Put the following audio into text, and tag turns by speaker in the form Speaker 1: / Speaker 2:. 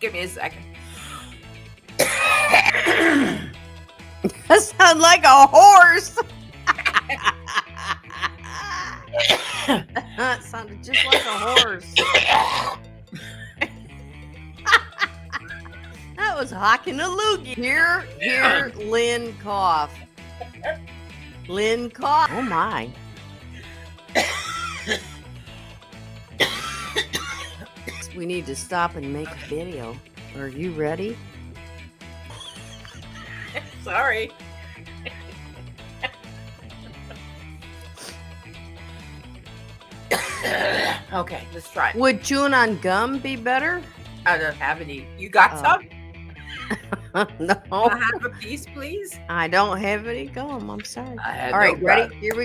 Speaker 1: Give me a second.
Speaker 2: That sounds like a horse. that sounded just like a horse. that was hocking a loogie. Here, here, Lynn cough. Lynn cough. Oh my. We need to stop and make a video. Are you ready?
Speaker 1: Sorry. okay, let's try.
Speaker 2: Would chewing on gum be better?
Speaker 1: I don't have any. You got
Speaker 2: Oh.
Speaker 1: some?
Speaker 2: no,
Speaker 1: Can I have a piece, please?
Speaker 2: I don't have any gum. I'm sorry. All
Speaker 1: no
Speaker 2: right, ready?
Speaker 1: problem.
Speaker 2: Here we